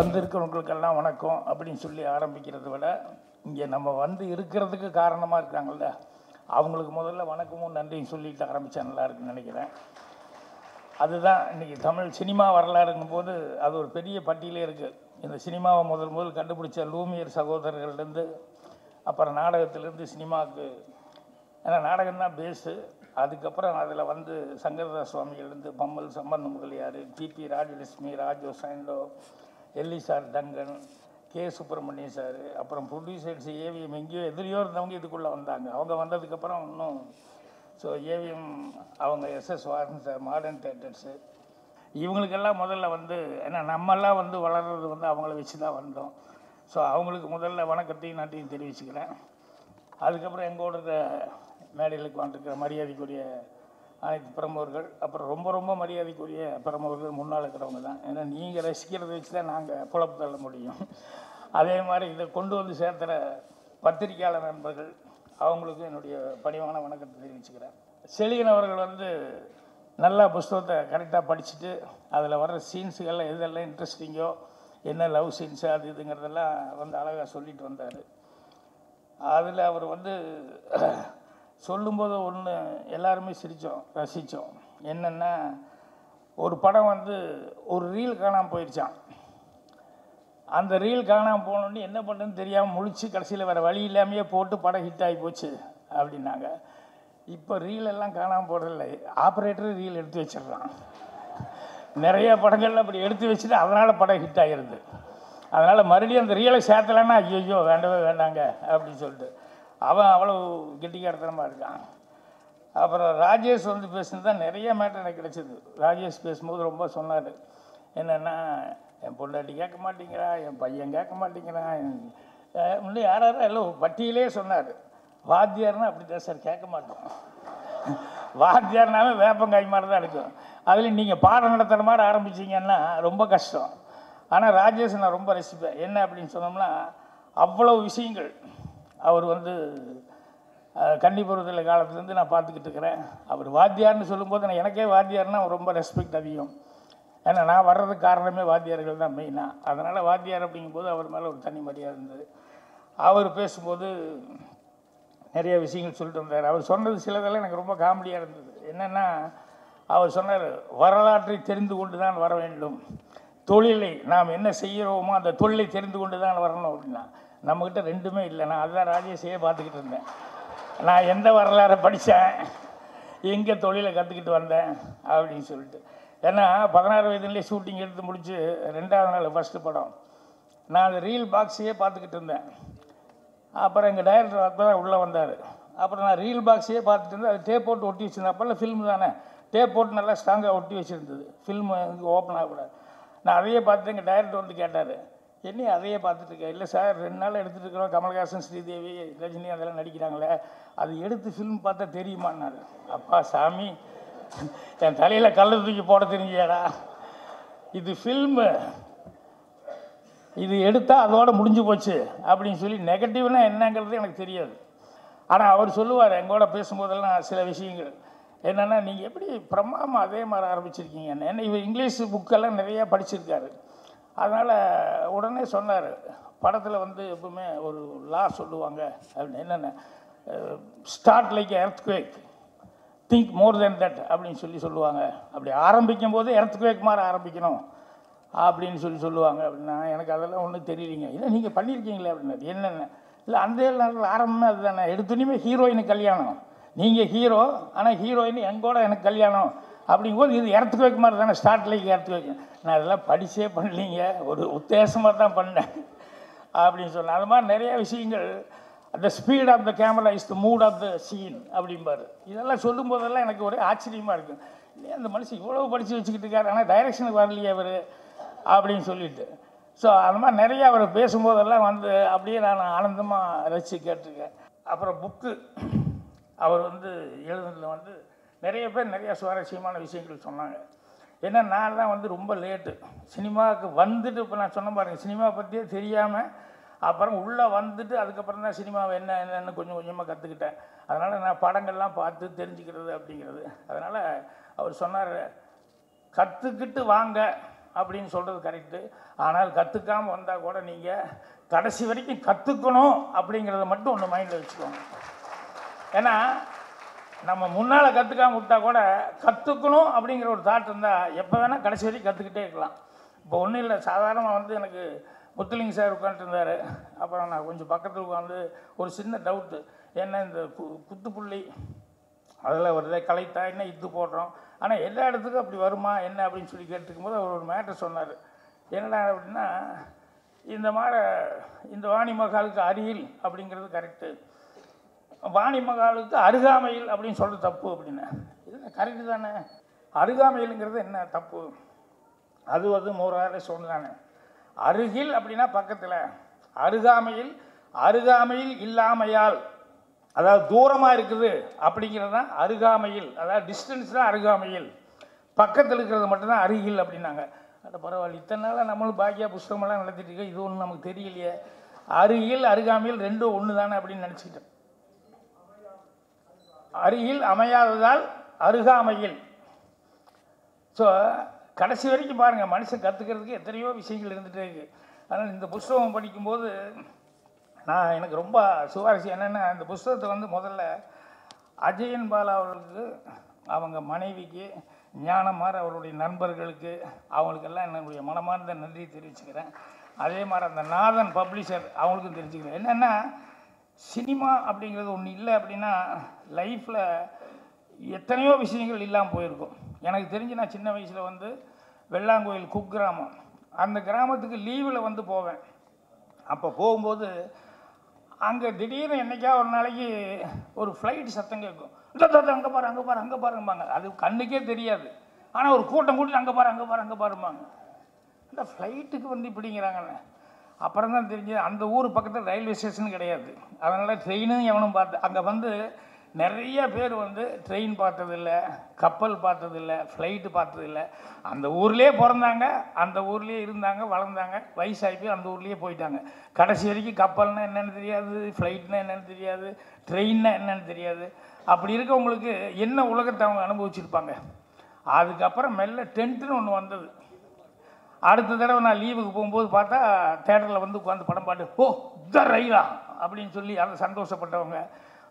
வந்திருக்கிறவங்களுக்கெல்லாம் வணக்கம் அப்படின்னு சொல்லி ஆரம்பிக்கிறத விட இங்கே நம்ம வந்து இருக்கிறதுக்கு காரணமாக இருக்காங்கல்ல அவங்களுக்கு முதல்ல வணக்கமும் நன்றியும் சொல்லிட்டு ஆரம்பித்தா நல்லா இருக்குன்னு நினைக்கிறேன். அதுதான் இன்றைக்கி தமிழ் சினிமா வரலாறுங்கும் போது அது ஒரு பெரிய பட்டியலே இருக்குது இந்த சினிமாவை முதல் முதல் கண்டுபிடிச்ச லூமியர் சகோதரர்கள்லேருந்து அப்புறம் நாடகத்திலேருந்து சினிமாவுக்கு ஏன்னா நாடகம் தான் பேஸு அதுக்கப்புறம் அதில் வந்து Sankaradas சுவாமிகள்லேருந்து Pammal Sambandha Mudaliar T P Rajalakshmi Raja Sandow Ellis sir Dungan K. Subramaniam sir அப்புறம் ப்ரொடியூசர்ஸ் ஏவிஎம் எங்கேயோ எதிரியோ இருந்தவங்க இதுக்குள்ளே வந்தாங்க. அவங்க வந்ததுக்கப்புறம் இன்னும் ஸோ ஏவிஎம் அவங்க SS Warren sir modern theatres இவங்களுக்கெல்லாம் முதல்ல வந்து ஏன்னா நம்மெல்லாம் வந்து வளர்றது வந்து அவங்கள வச்சு தான் வந்தோம். ஸோ அவங்களுக்கு முதல்ல வணக்கத்தையும் நன்றியும் தெரிவிச்சுக்கிறேன். அதுக்கப்புறம் எங்களோட இருக்க மேடையில் கொண்டிருக்கிற மரியாதைக்குரிய அனைத்து பிரமுகர்கள் அப்புறம் ரொம்ப ரொம்ப மரியாதைக்குரிய பிரமுகர்கள் முன்னால் இருக்கிறவங்க தான். ஏன்னா நீங்கள் ரசிக்கிறத வச்சு தான் நாங்கள் புலப்பு தள்ள முடியும். அதே மாதிரி இதை கொண்டு வந்து சேர்த்துற பத்திரிக்கையாளர் நண்பர்கள் அவங்களுக்கும் என்னுடைய பணிவான வணக்கத்தை தெரிவிச்சுக்கிறேன். செழியன் அவர்கள் வந்து நல்லா புஸ்தகத்தை கரெக்டாக படிச்சுட்டு அதில் வர்ற சீன்ஸுகள்லாம் எதெல்லாம் இன்ட்ரெஸ்டிங்கோ என்ன லவ் சீன்ஸு அது இதுங்கிறதெல்லாம் வந்து அழகாக சொல்லிட்டு வந்தார். அதில் அவர் வந்து சொல்லும்போது ஒன்று எல்லாருமே சிரித்தோம் ரசித்தோம் என்னென்னா ஒரு படம் வந்து ஒரு ரீல் காணாமல் போயிடுச்சான் அந்த ரீல் காணாமல் போனோடனே என்ன பண்ணுறதுன்னு தெரியாமல் முழிச்சு கடைசியில் வேறு வழி இல்லாமையே போட்டு படம் ஹிட் ஆகி போச்சு அப்படின்னாங்க. இப்போ ரீல் எல்லாம் காணாமல் போகிறதில்ல ஆப்ரேட்டர் ரீல் எடுத்து வச்சிடுறான். நிறைய படங்கள்லாம் அப்படி எடுத்து வச்சுட்டு அதனால் படம் ஹிட் ஆகிடுது அதனால் மறுபடியும் அந்த ரீலை சேர்த்தலைன்னா ஐயோ வேண்டவே வேண்டாங்க அப்படின்னு சொல்லிட்டு. அவன் அவ்வளோ கெட்டிக்காரத்தனமாக இருக்கான். அப்புறம் ராஜேஷ் வந்து பேசுனது தான் நிறைய மேட்டர் எனக்கு கிடச்சிது. ராஜேஷ் பேசும்போது ரொம்ப சொன்னார். என்னென்னா என் பொண்டாட்டி கேட்க மாட்டேங்கிறா என் பையன் கேட்க மாட்டேங்கிறான். இன்னும் யார் யாரோ எல்லாம் பட்டியலே சொன்னார். வாத்தியார்னா அப்படி தான் சார் கேட்க மாட்டோம். வாத்தியார்னாவே வேப்பங்காய் மாதிரி தான் இருக்கும். அதில் நீங்கள் பாடம் நடத்துகிற மாதிரி ஆரம்பிச்சிங்கன்னா ரொம்ப கஷ்டம். ஆனால் ராஜேஷ் நான் ரொம்ப ரசிப்பேன். என்ன அப்படின்னு சொன்னோம்னா அவ்வளோ விஷயங்கள். அவர் வந்து கன்னிபுரத்தில் காலத்துலேருந்து நான் பார்த்துக்கிட்டு இருக்கிறேன். அவர் வாத்தியார்னு சொல்லும்போது நான் எனக்கே வாத்தியார்னா ரொம்ப ரெஸ்பெக்ட் அதிகம். ஏன்னா நான் வர்றதுக்கு காரணமே வாத்தியார்கள் தான் மெயினாக அதனால் வாத்தியார் அப்படிங்கும்போது அவர் மேலே ஒரு தனி மரியாதை இருந்தது. அவர் பேசும்போது நிறைய விஷயங்கள் சொல்லிட்டு வந்தார். அவர் சொன்னது சிலதெல்லாம் எனக்கு ரொம்ப காமெடியாக இருந்தது. என்னென்னா அவர் சொன்னார் வரலாற்றை தெரிந்து கொண்டு தான் வர வேண்டும். தொழிலை நாம் என்ன செய்கிறோமோ அந்த தொழிலை தெரிந்து கொண்டு தான் வரணும் அப்படின்னா. நம்மக்கிட்ட ரெண்டுமே இல்லை. நான் அதுதான் ராஜேஷையே பார்த்துக்கிட்டு இருந்தேன். நான் எந்த வரலாறை படித்தேன்? எங்கே தொழிலை கற்றுக்கிட்டு வந்தேன்? அப்படின்னு சொல்லிட்டு. ஏன்னா பதினாறு வயதுலேயே ஷூட்டிங் எடுத்து முடித்து ரெண்டாவது நாள் ஃபஸ்ட்டு படம். நான் அந்த ரீல் பாக்ஸையே பார்த்துக்கிட்டு இருந்தேன். அப்புறம் எங்கள் டைரக்டர் அப்போ தான் உள்ளே வந்தார். அப்புறம் நான் ரீல் பாக்ஸையே பார்த்துட்டு இருந்தேன். அது டேப் போட்டு ஒட்டி வச்சிருந்தேன். அப்போல்லாம் ஃபில்ம் தானே. டேப் போட்டு நல்லா ஸ்ட்ராங்காக ஒட்டி வச்சுருந்தது. ஃபில்மு ஓப்பன் ஆகக்கூடாது. நான் அதையே பார்த்து எங்கள் டைரக்டர் வந்து கேட்டார் என்ன அதையே பார்த்துட்டு இல்லை சார் ரெண்டு நாள் எடுத்துகிட்டு இருக்கிறோம் கமல்ஹாசன் ஸ்ரீதேவி ரஜினி அதெல்லாம் நடிக்கிறாங்களே. அது எடுத்து ஃபிலிம் பார்த்தா தெரியுமான்னாரு. அப்பா சாமி என் தலையில் கல்லை தூக்கி போட தெரிஞ்சியாடா இது ஃபில்மு இது எடுத்தால் அதோடு முடிஞ்சு போச்சு அப்படின்னு சொல்லி நெகட்டிவ்னால் என்னங்கிறது எனக்கு தெரியாது. ஆனால் அவர் சொல்லுவார் எங்களோட பேசும்போதெல்லாம் சில விஷயங்கள். என்னென்னா நீங்கள் எப்படி பிரமாமல் அதே மாதிரி ஆரம்பிச்சிருக்கீங்க என்ன இவர் இங்கிலீஷ் புக்கெல்லாம் நிறையா படிச்சிருக்காரு. அதனால் உடனே சொன்னார். படத்தில் வந்து எப்பவுமே ஒரு லா சொல்லுவாங்க. அப்படின்னு என்னென்ன? Start like earthquake think more than that அப்படின்னு சொல்லி சொல்லுவாங்க. அப்படி ஆரம்பிக்கும் போது எர்த்குவேக் மாதிரி ஆரம்பிக்கணும். அப்படின்னு சொல்லி சொல்லுவாங்க. அப்படின்னா எனக்கு அதெல்லாம் ஒன்றும் தெரியலிங்க. இல்லை நீங்கள் பண்ணியிருக்கீங்களே அப்படின்னாரு என்னென்ன? இல்லை அந்த நேரத்தில் ஆரம்பமே அதுதானே. எடுத்துனையுமே ஹீரோயினுக்கு கல்யாணம். நீங்கள் ஹீரோ ஆனால் ஹீரோயின் எங்கூட எனக்கு கல்யாணம். அப்படிங்கும்போது இது இடத்துக்கு வைக்க மாதிரி தானே. ஸ்டார்ட்லேயே இடத்துக்கு வைக்க நான் அதெல்லாம் படிச்சே பண்ணலீங்க. ஒரு உத்தேசமாக தான் பண்ணேன். அப்படின்னு சொன்னேன். அது மாதிரி நிறைய விஷயங்கள். அந்த speed of the camera is the mood of the scene அப்படிம்பார். இதெல்லாம் சொல்லும் போதெல்லாம் எனக்கு ஒரே ஆச்சரியமாக இருக்கும் இல்லையா அந்த மனுஷன் இவ்வளோ படித்து வச்சுக்கிட்டு இருக்காரு. ஆனால் டைரக்ஷனுக்கு வரலையே அவர் அப்படின்னு சொல்லிட்டு. ஸோ அந்த மாதிரி நிறைய அவர் பேசும்போதெல்லாம் வந்து அப்படியே நான் ஆனந்தமாக ரசித்து கேட்டிருக்கேன். அப்புறம் புக்கு அவர் வந்து எழுதுனதில் வந்து நிறைய பேர் நிறைய சுவாரஸ்யமான விஷயங்கள் சொன்னாங்க. ஏன்னா நான் தான் வந்து ரொம்ப லேட்டு சினிமாவுக்கு வந்துட்டு இப்போ நான் சொன்ன பாருங்க சினிமா பற்றியே தெரியாமல் அப்புறம் உள்ளே வந்துட்டு அதுக்கப்புறம் தான் சினிமாவை என்ன என்னென்னு கொஞ்சம் கொஞ்சமாக கற்றுக்கிட்டேன் அதனால் நான் படங்கள்லாம் பார்த்து தெரிஞ்சுக்கிறது அப்படிங்கிறது. அதனால் அவர் சொன்னார் கற்றுக்கிட்டு வாங்க அப்படின்னு சொல்கிறது கரெக்டு ஆனால் கற்றுக்காமல் வந்தால் கூட நீங்கள் கடைசி வரைக்கும் கற்றுக்கணும் அப்படிங்கிறத மட்டும் ஒன்று மைண்டில் வச்சுக்கோங்க. ஏன்னா நம்ம முன்னால் கற்றுக்காம விட்டா கூட கற்றுக்கணும் அப்படிங்கிற ஒரு தாட் இருந்தால் எப்போ வேணால் கடைசி வரைக்கும் கற்றுக்கிட்டே இருக்கலாம். இப்போ ஒன்றும் இல்லை. சாதாரணமாக வந்து எனக்கு முத்துலிங்க சார் உட்காந்துருந்தார் அப்புறம் நான் கொஞ்சம் பக்கத்தில் உட்காந்து ஒரு சின்ன டவுட்டு என்ன இந்த கு குத்துப்புள்ளி? அதில் வருதே கலைத்தா என்ன இது போடுறோம்? ஆனால் எல்லா இடத்துக்கும் அப்படி வருமா? என்ன அப்படின்னு சொல்லி கேட்டுக்கும் போது அவர் ஒரு மேட்டர் சொன்னார். என்னடா அப்படின்னா இந்த மாதிரி இந்த வாணி மகாலுக்கு அருகில் அப்படிங்கிறது கரெக்டு வாணி மகாலுக்கு அருகாமையில் அப்படின்னு சொல்கிறது தப்பு அப்படின்னு. இது கரெக்டு தானே? அருகாமையிலுங்கிறது என்ன தப்பு? அது வந்து மூறாறு சொன்னானே அருகில் அப்படின்னா பக்கத்தில். அருகாமையில் அருகாமையில் இல்லாமையால். அதாவது தூரமாக இருக்குது அப்படிங்கிறது தான் அருகாமையில். அதாவது டிஸ்டன்ஸ் தான் அருகாமையில். பக்கத்தில் இருக்கிறது மட்டும்தான் அருகில் அப்படின்னாங்க. அது பரவாயில்ல இத்தனை நாளாக நம்மளும் பாக்கியா புஸ்தகமெல்லாம் நடத்திட்டு இருக்கோம். இது ஒன்றும் நமக்கு தெரியலையே. அருகில் அருகாமையில் ரெண்டும் ஒன்று தானே அப்படின்னு நினச்சிக்கிட்டேன் அருகில் அமையாததால் அருகாமையில். ஸோ கடைசி வரைக்கும் பாருங்கள் மனுஷன் கற்றுக்கிறதுக்கு எத்தனையோ விஷயங்கள் இருந்துகிட்டே இருக்கு. ஆனால் இந்த புஸ்தகம் படிக்கும்போது நான் எனக்கு ரொம்ப சுவாரஸ்யம் என்னென்னா இந்த புஸ்தகத்தை வந்து முதல்ல அஜயன் பாலா அவர்களுக்கு அவங்க மனைவிக்கு ஞானமார் அவருடைய நண்பர்களுக்கு அவங்களுக்கெல்லாம் என்னுடைய மனமார்ந்த நன்றி தெரிவிச்சுக்கிறேன். அதே மாதிரி அந்த நாதன் பப்ளிஷர் அவங்களுக்கும் தெரிஞ்சுக்கிறேன் என்னென்னா சினிமா அப்படிங்கிறது ஒன்று இல்லை அப்படின்னா லைஃப்பில் எத்தனையோ விஷயங்கள் இல்லாமல் போயிருக்கும். எனக்கு தெரிஞ்சு நான் சின்ன வயசில் வந்து வெள்ளாங்கோயில் குக்கிராமம். அந்த கிராமத்துக்கு லீவில் வந்து போவேன். அப்போ போகும்போது அங்கே திடீர்னு என்னைக்கா ஒரு நாளைக்கு ஒரு ஃப்ளைட் சத்தம் கேட்கும். இந்த அங்கே பாரு அங்கே பாரு அங்கே பாரும்பாங்க. அது கண்ணுக்கே தெரியாது. ஆனால் ஒரு கூட்டம் கூட்டிட்டு அங்கே பாரு அங்கே பாரு அங்கே பாரும்பாங்க. இந்த ஃப்ளைட்டுக்கு வந்து இப்படிங்கிறாங்கண்ணே அப்புறம் தான் தெரிஞ்சு அந்த ஊர் பக்கத்தில் ரயில்வே ஸ்டேஷன் கிடையாது. அதனால் ட்ரெயினும் எவனும் பார்த்து அங்கே வந்து நிறைய பேர் வந்து ட்ரெயின் பார்த்ததில்ல கப்பல் பார்த்ததில்ல ஃப்ளைட்டு பார்த்ததில்ல. அந்த ஊர்லேயே பிறந்தாங்க அந்த ஊர்லேயே இருந்தாங்க வளர்ந்தாங்க வயசாகி போய் அந்த ஊர்லேயே போயிட்டாங்க. கடைசி வரைக்கும் கப்பல்னால் என்னென்னு தெரியாது ஃப்ளைட்னா என்னென்னு தெரியாது ட்ரெயின்னா என்னென்னு தெரியாது. அப்படி இருக்கவங்களுக்கு என்ன உலகத்தை அவங்க அனுபவிச்சிருப்பாங்க? அதுக்கப்புறம் மெல்ல டென்ட்டுன்னு ஒன்று வந்தது. அடுத்த தடவை நான் லீவுக்கு போகும்போது பார்த்தா தேட்டரில் வந்து உட்காந்து படம் பாட்டு ஓ இதான் ரயிலா? அப்படின்னு சொல்லி அந்த சந்தோஷப்பட்டவங்க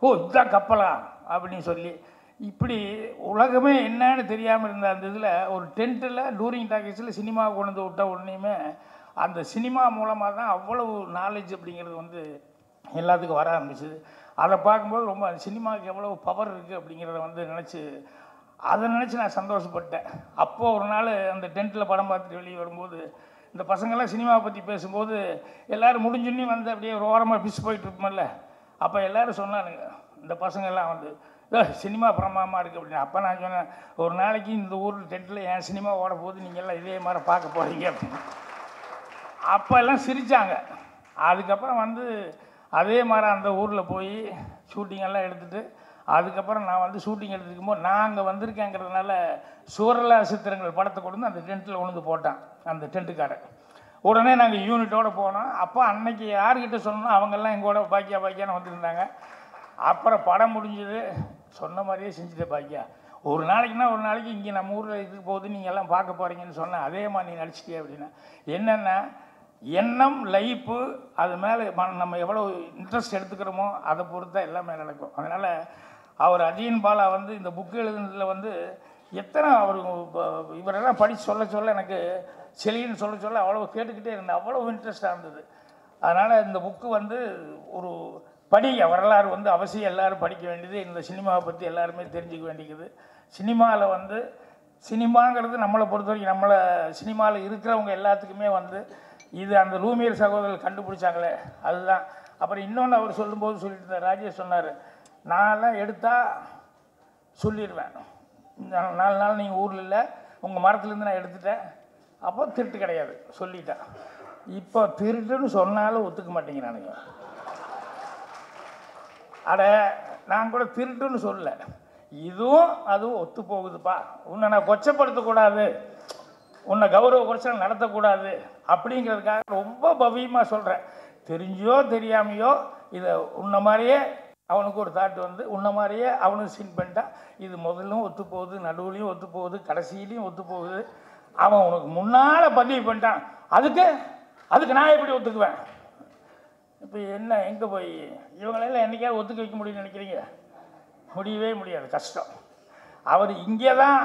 ஓ இதான் கப்பலா? அப்படின்னு சொல்லி. இப்படி உலகமே என்னன்னு தெரியாமல் இருந்த அந்த இதில் ஒரு டென்ட்டில் டூரிங் டாக்கீஸில் சினிமா கொண்டு வந்து விட்ட உடனேயுமே அந்த சினிமா மூலமாக தான் அவ்வளவு நாலேஜ் அப்படிங்கிறது வந்து எல்லாத்துக்கும் வர ஆரம்பிச்சுது. அதை பார்க்கும்போது ரொம்ப சினிமாவுக்கு எவ்வளோ பவர் இருக்குது அப்படிங்கிறத வந்து நினச்சி அதை நினச்சி நான் சந்தோஷப்பட்டேன். அப்போது ஒரு நாள் அந்த டென்ட்டில் படம் பார்த்துட்டு வெளியே வரும்போது இந்த பசங்கள்லாம் சினிமாவை பற்றி பேசும்போது எல்லோரும் முடிஞ்சுன்னே வந்து அப்படியே ஒரு ஓரமாக பிஸ் போயிட்டு இருப்போம்ல. அப்போ எல்லோரும் சொன்னானுங்க இந்த பசங்கள்லாம் வந்து "ஏ, சினிமா பிரமாமா இருக்குது அப்படின்னு. அப்போ நான் சொன்னேன் ஒரு நாளைக்கு இந்த ஊர் டென்ட்டில் என் சினிமா ஓட போது நீங்கள் எல்லாம் இதே மாதிரி பார்க்க போகிறீங்க அப்படின்னு. அப்போ எல்லாம் சிரித்தாங்க அதுக்கப்புறம் வந்து அதே மாதிரி அந்த ஊரில் போய் ஷூட்டிங் எல்லாம் அதுக்கப்புறம் நான் வந்து ஷூட்டிங் எடுத்துக்கும் போது நான் அங்கே வந்திருக்கேங்கிறதுனால சூரலா சித்திரங்கள் படத்தை கொண்டு வந்து அந்த டென்ட்டில் உணர்ந்து போட்டான் அந்த டென்ட்டுக்காரன் உடனே நாங்கள் யூனிட்டோடு போனோம். அப்போ அன்னைக்கு யார்கிட்ட சொன்னோம்? அவங்கெல்லாம் எங்கூட பாக்கியா பாக்கியான்னு வந்திருந்தாங்க. அப்புறம் படம் முடிஞ்சது. சொன்ன மாதிரியே செஞ்சுட்டேன் பாக்கியா. ஒரு நாளைக்குன்னா ஒரு நாளைக்கு இங்கே நம்ம ஊரில் இது போகுது நீங்கள் எல்லாம் பார்க்க போகிறீங்கன்னு சொன்னேன் அதே மாதிரி நீ நடிச்சிட்டியே அப்படின்னா என்னென்னா எண்ணம் லைஃப்பு அது மேலே நம்ம எவ்வளோ இன்ட்ரெஸ்ட் எடுத்துக்கிறோமோ அதை பொறுத்து தான் எல்லாமே நடக்கும். அதனால் அவர் அஜயன் பாலா வந்து இந்த புக்கு எழுதுனதில் வந்து எத்தனை அவர் இவரெல்லாம் படித்து சொல்ல சொல்ல எனக்கு செலின்னு சொல்ல சொல்ல அவ்வளோ கேட்டுக்கிட்டே இருந்தேன். அவ்வளோ இன்ட்ரெஸ்டாக இருந்தது. அதனால் இந்த புக்கு வந்து ஒரு படி வரலாறு வந்து அவசியம். எல்லாரும் படிக்க வேண்டியது. இந்த சினிமாவை பற்றி எல்லாருமே தெரிஞ்சுக்க வேண்டியது. சினிமாவில் வந்து சினிமாங்கிறது நம்மளை பொறுத்த வரைக்கும் நம்மளை சினிமாவில் இருக்கிறவங்க எல்லாத்துக்குமே வந்து இது அந்த லூமியர் சகோதரர்கள் கண்டுபிடிச்சாங்களே அதுதான். அப்புறம் இன்னொன்று அவர் சொல்லும்போது சொல்லிட்டு இருந்தார். ராஜேஷ் சொன்னார் நான்லாம் எடுத்தால் சொல்லிடுவேன். நாலு நாள் நீங்கள் ஊரில் இல்லை உங்கள் மரத்துலேருந்து நான் எடுத்துட்டேன். அப்போ திருட்டு கிடையாது சொல்லிட்டேன். இப்போ திருட்டுன்னு சொன்னாலும் ஒத்துக்க மாட்டேங்கிறானுங்க. அட நான் கூட திருட்டுன்னு சொல்லல. இதுவும் அதுவும் ஒத்து போகுதுப்பா உன்னை நான் கொச்சப்படுத்தக்கூடாது. உன்னை கௌரவ குறைச்சல் நடத்தக்கூடாது. அப்படிங்கிறதுக்காக ரொம்ப பவியமாக சொல்கிறேன் தெரிஞ்சோ தெரியாமையோ இதை உன்ன மாதிரியே அவனுக்கு ஒரு தாட் வந்து உன்ன மாதிரியே அவனுக்கு சீன் பண்ணிட்டான் இது முதல்லும் ஒத்து போகுது நடுவுலையும் ஒத்து போகுது கடைசியிலையும் ஒத்து போகுது அவன் உனக்கு முன்னால் பதிவு பண்ணிட்டான். அதுக்கு அதுக்கு நான் எப்படி ஒத்துக்குவேன்? இப்போ என்ன எங்கே போய்? இவங்களெல்லாம் என்னைக்காவது ஒத்துக்க வைக்க முடியும்னு நினைக்கிறீங்க? முடியவே முடியாது கஷ்டம். அவர் இங்கே தான்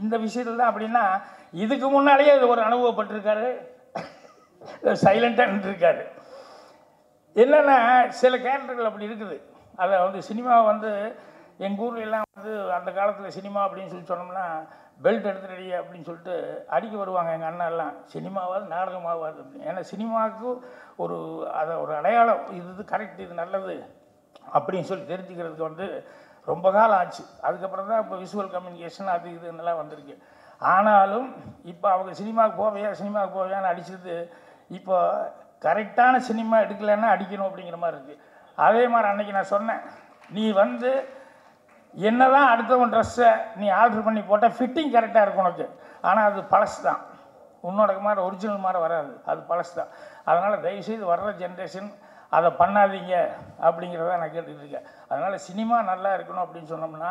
இந்த விஷயத்தில் தான் அப்படின்னா இதுக்கு முன்னாலேயே இது ஒரு அனுபவப்பட்டிருக்காரு. சைலண்டாக நின்றுருக்காரு. என்னென்னா சில கேரக்டர்கள் அப்படி இருக்குது. அதை வந்து சினிமா வந்து எங்கள் ஊர்ல எல்லாம் வந்து அந்த காலத்தில் சினிமா அப்படின்னு சொல்லி சொன்னோம்னா பெல்ட் எடுத்து ரெடி அப்படின்னு சொல்லிட்டு அடிக்க வருவாங்க எங்கள் அண்ணா எல்லாம். சினிமாவாது நாடகமாவாது. அப்படின்னு ஏன்னா சினிமாவுக்கு ஒரு அதை ஒரு அடையாளம். இது இது கரெக்ட் இது நல்லது அப்படின்னு சொல்லி தெரிஞ்சுக்கிறதுக்கு வந்து ரொம்ப காலம் ஆச்சு. அதுக்கப்புறம் தான் இப்போ விஷுவல் கம்யூனிகேஷன் அது இதுன்னெல்லாம் வந்திருக்கு. ஆனாலும் இப்போ அவங்க சினிமாவுக்கு போவையா சினிமாவுக்கு போவையான்னு அடிச்சது இப்போ கரெக்டான சினிமா எடுக்கலைன்னா அடிக்கணும் அப்படிங்கிற மாதிரி இருக்குது அதே மாதிரி அன்னைக்கு நான் சொன்னேன் நீ வந்து என்ன தான் அடுத்தவன் ட்ரெஸ்ஸை நீ ஆர்டர் பண்ணி போட்டால் ஃபிட்டிங் கரெக்டாக இருக்கும் உனக்கு. ஆனால் அது பழசு தான். உன்னோட மாதிரி ஒரிஜினல் மாதிரி வராது. அது பழசு தான். அதனால் தயவுசெய்து வர்ற ஜென்ரேஷன் அதை பண்ணாதீங்க அப்படிங்கிறத நான் கேட்டுக்கிட்டு இருக்கேன். அதனால் சினிமா நல்லா இருக்கணும் அப்படின்னு சொன்னோம்னா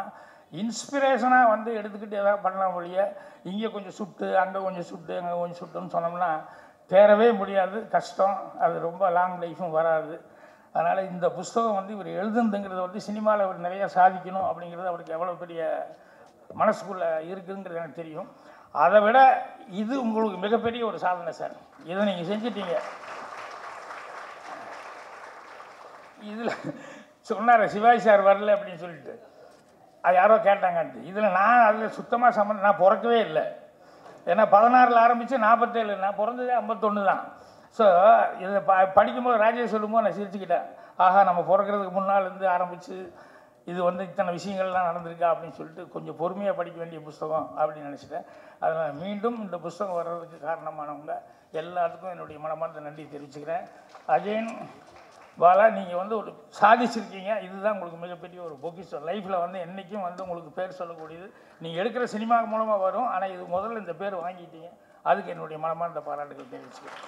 இன்ஸ்பிரேஷனாக வந்து எடுத்துக்கிட்டு எதாவது பண்ணலாம் ஒழிய இங்கே கொஞ்சம் சுட்டு அங்கே கொஞ்சம் சுட்டு அங்கே கொஞ்சம் சுட்டுன்னு சொன்னோம்னா தேரவே முடியாது. கஷ்டம். அது ரொம்ப லாங் லைஃப்பும் வராது. அதனால் இந்த புஸ்தகம் வந்து இவர் எழுதுனதுங்கிறது வந்து சினிமாவில் அவர் நிறைய சாதிக்கணும் அப்படிங்கிறது அவருக்கு எவ்வளோ பெரிய மனசுக்குள்ளே இருக்குதுங்கிறது எனக்கு தெரியும். அதை விட இது உங்களுக்கு மிகப்பெரிய ஒரு சாதனை சார். இதை நீங்கள் செஞ்சிட்டீங்க. இதில் சொன்னார் சிவாஜி சார் வரல அப்படின்னு சொல்லிட்டு. அது யாரோ கேட்டாங்கன்ட்டு. இதில் நான் அதில் சுத்தமாக சம்மந்தம் நான் பிறக்கவே இல்லை. ஏன்னா பதினாறில் ஆரம்பித்து நாற்பத்தேழு நான் பிறந்ததே ஐம்பத்தொன்று தான். ஸோ இதை ப படிக்கும்போது ராஜேஷ் சொல்லும்போது நான் சிரிச்சுக்கிட்டேன். ஆஹா நம்ம பிறக்கிறதுக்கு முன்னால் இருந்து ஆரம்பித்து இது வந்து இத்தனை விஷயங்கள்லாம் நடந்திருக்கா அப்படின்னு சொல்லிட்டு கொஞ்சம் பொறுமையாக படிக்க வேண்டிய புஸ்தகம் அப்படின்னு நினச்சிட்டேன். அதனால் மீண்டும் இந்த புஸ்தகம் வர்றதுக்கு காரணமானவங்க எல்லாத்துக்கும் என்னுடைய மனமார்ந்த நன்றி தெரிவிச்சுக்கிறேன். அஜயன் பாலா நீங்கள் வந்து ஒரு சாதிச்சிருக்கீங்க. இதுதான் உங்களுக்கு மிகப்பெரிய ஒரு பொக்கிஷம். லைஃப்பில் வந்து என்றைக்கும் வந்து உங்களுக்கு பேர் சொல்லக்கூடியது. நீங்கள் எடுக்கிற சினிமா மூலமாக வரும். ஆனால் இது முதல்ல இந்த பேர் வாங்கிட்டீங்க. அதுக்கு என்னுடைய மனமார்ந்த பாராட்டுகள் தெரிவிச்சுக்கிறேன்.